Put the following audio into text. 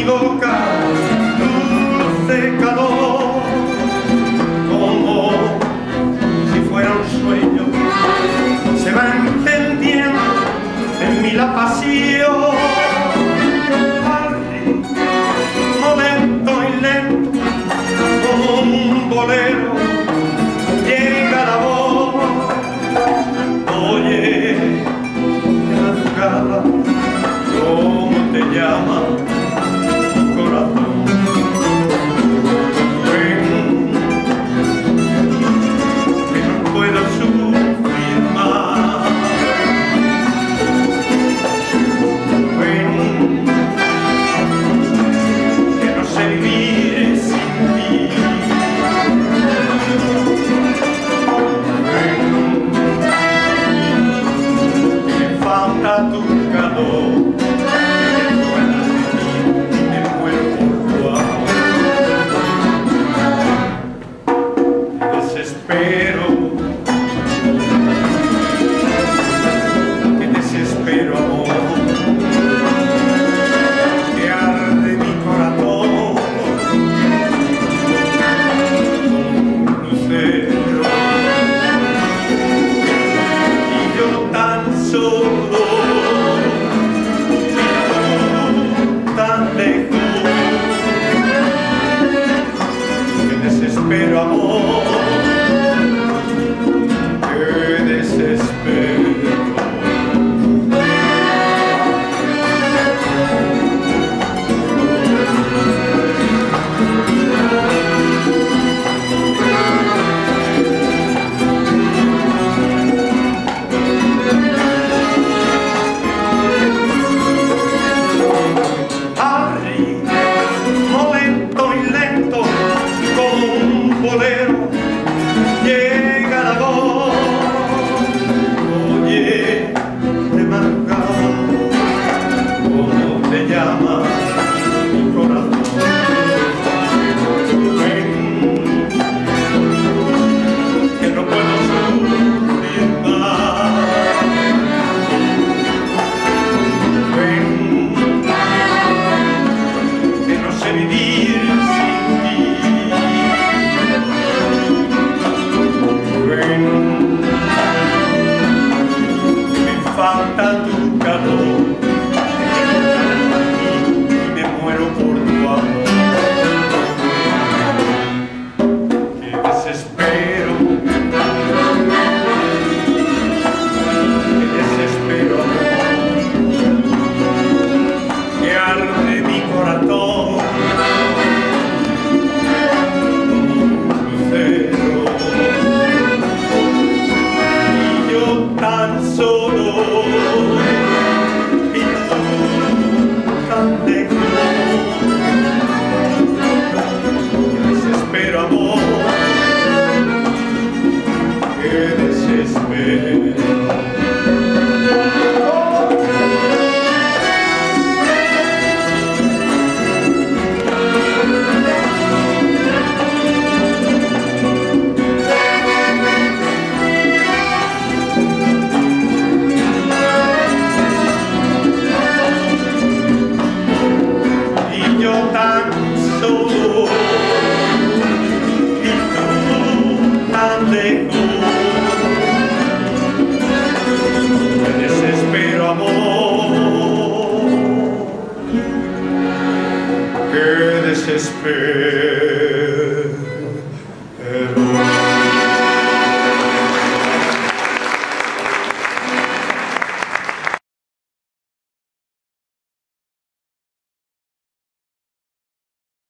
Mi boca desespero desespero